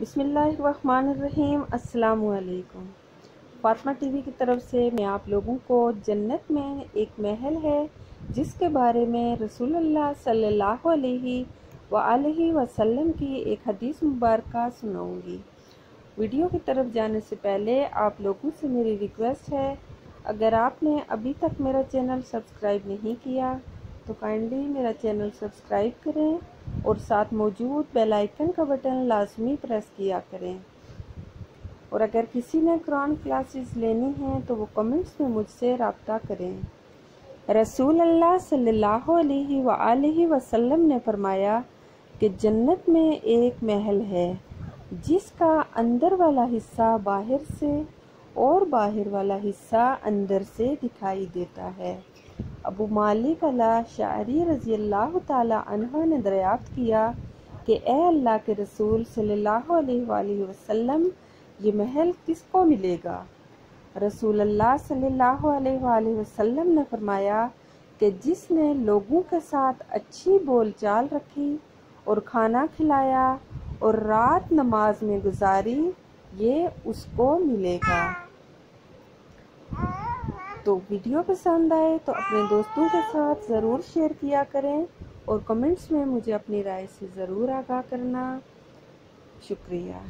बिसमीम असलकुम फातमा टीवी की तरफ़ से मैं आप लोगों को जन्नत में एक महल है, जिसके बारे में सल्लल्लाहु अलैहि वसल्लम की एक हदीस मुबारक सुनाऊँगी। वीडियो की तरफ़ जाने से पहले आप लोगों से मेरी रिक्वेस्ट है, अगर आपने अभी तक मेरा चैनल सब्सक्राइब नहीं किया तो काइंडली मेरा चैनल सब्सक्राइब करें और साथ मौजूद बेल आइकन का बटन लाजमी प्रेस किया करें। और अगर किसी ने कुरान क्लासेस लेनी हैं तो वो कमेंट्स में मुझसे रबता करें। रसूल अल्लाह सल्लल्लाहु अलैहि वसल्लम ने फरमाया कि जन्नत में एक महल है, जिसका अंदर वाला हिस्सा बाहर से और बाहर वाला हिस्सा अंदर से दिखाई देता है। अबू मालिक अला शारी रज़ी अल्लाह तह ने दरियाफ्त किया कि ए अल्लाह के रसूल सल्लल्लाहु अलैहि वसल्लम, ये महल किसको मिलेगा? रसूल अल्लाह सल्लल्लाहु अलैहि वसल्लम ने फरमाया कि जिसने लोगों के साथ अच्छी बोलचाल रखी और खाना खिलाया और रात नमाज़ में गुजारी, ये उसको मिलेगा। तो वीडियो पसंद आए तो अपने दोस्तों के साथ ज़रूर शेयर किया करें और कमेंट्स में मुझे अपनी राय से ज़रूर आगाह करना। शुक्रिया।